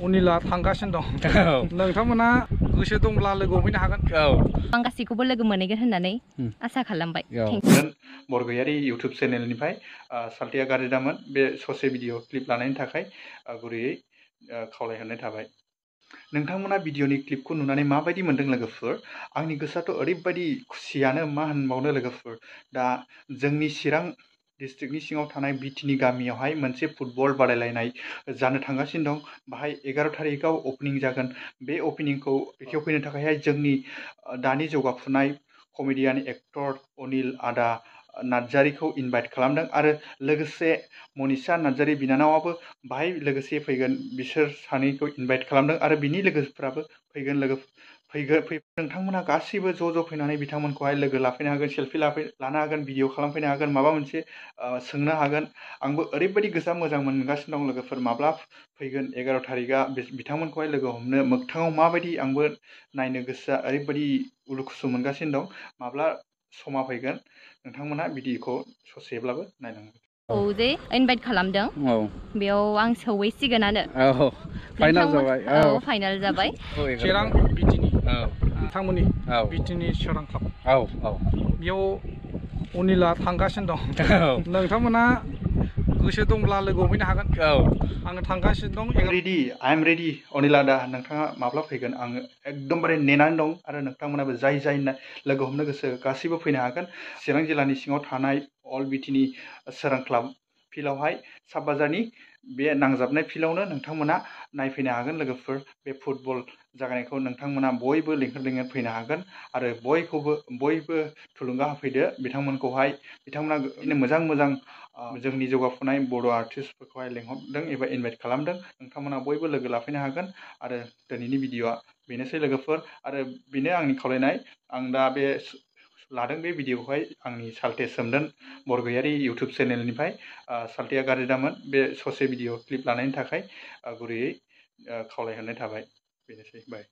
अनिला थांगासिनो दं। नोंथांमोना गोसो दंब्ला लोगो हमफैनो हागोन। औ। आं गासैखौबो लोगो मोनहैगोन होननानै. आसा खालामबाय. बरगयारि इउटुब चेनेलनिफ्राय ओ, साल्टिया गारजामोन बे ससे भिडिअ क्लिप लानायनि थाखाय गुरैयै खावलायहरनाय थाबाय। नोंथांमोना भिडिअनि क्लिपखौ नुनानै माबायदि मोन्दों लोगोफोर? आंनि गोसोआथ' ओरैबायदि खुसियानो मा होनबावनो लोगोफोर। दा जोंनि चिरां डिस्ट्रिक्टनि सिङाव थानाय बिटिनि गामियावहाय मोनसे फुटबल बादायलायनाय जानो थांगासिनो दं। बाहाय एगार' थारिखआव अपेनिं जागोन। बे अपेनिंखौ बेखेवफैनो थाखायहाय जोंनि दानि जौगाफुनाय कमेडियान एक्टर अनिल आदा नार्जारिखौ इनभाइट खालामदों आरो लोगोसे मनिषा नार्जारि बिनानावाबो बाहाय लोगोसे फैगोन। बिसोर सानैखौ इनभाइट खालामदों आरो बिनि लोगोफ्राबो फैगोन लोगो फैगोन फै नोंथांमोना गासैबो ज' ज' फैनानै बिथांमोनखौहाय लोगो लाफैनो हागोन, सेल्फि लाफै, लानो हागोन, भिडिअ खालामफैनो हागोन, माबा मोनसे सोंनो हागोन। आंबो ओरैबायदि गोसोआ मोजां मोनगासिनो दं लोगोफोर, माब्ला फैगोन एगार' थारिकआ बि- बिथांमोनखौहाय लोगो हमनो। मोगथाङाव माबायदि आंबो नायनो गोसोआ ओरैबायदि उलुखुसु मोनगासिनो दं। माब्ला समा फैगोन नोंथांमोना भिडिअखौ ससेब्लाबो नायनांगोन औ जे इनभाइट खालामदों औ बेयाव आं सौहैसिगोनानो औ फाइनाल नोंथांमोन- जाबाय औ औ फाइनाल जाबाय औ, एगार' चिरां बिटिनि औ बिथांमोननि औ बिटिनि सोरां क्लाब औ औ बेयाव अनिला थांगासिनो दं औ नोंथांमोना गोसो दंब्ला लोगो हमहैनो हागोन। औ। आङो थांगासिनो दं रेडि आइ एम रेडि अनिलादा नोंथाङा माब्ला फैगोन? आङो एकदमबारे नेनानै दं आरो नोंथांमोनाबो जाय जाय ना- लोगो हमनो गोसो गासैबो फैनो हागोन। चिरां जिल्लानि सिङाव थानाय अल बिटिनि सोरां क्लाब फिल्डआवहाय साब बाजारनि बे नांजाबनाय फिल्डआवनो नोंथांमोना नायफैनो हागोन। लोगोफोर बे फुटबल जागायनायखौ नोंथांमोना बयबो लिंहर लिंहर फैनो हागोन आरो बयखौबो बयबो थुलुंगा होफैदो। बिथांमोनखौहाय बिथांमोना बिदिनो मोजां मोजां ओ, जोंनि जौगाफुनाय बर' आर्टिस्टफोरखौहाय लेंहरदों एबा इनभाइट खालामदों। नोंथांमोना बयबो लोगो लाफैनो हागोन आरो दिनैनि भिडिअआ बेनोसै लोगोफोर। आरो बेनो आंनि खावलायनाय। आं दा बे स- लादों बे भिडिअखौहाय आंनि साल्थे सोमदोन बरगयारि इउटुब चेनेलनिफ्राय ओ, गाज्रि दामोन बे ससे भिडिअ क्लिप लानायनि थाखाय गुरैयै खावलायहरनाय थाबाय। बेनोसै बाय।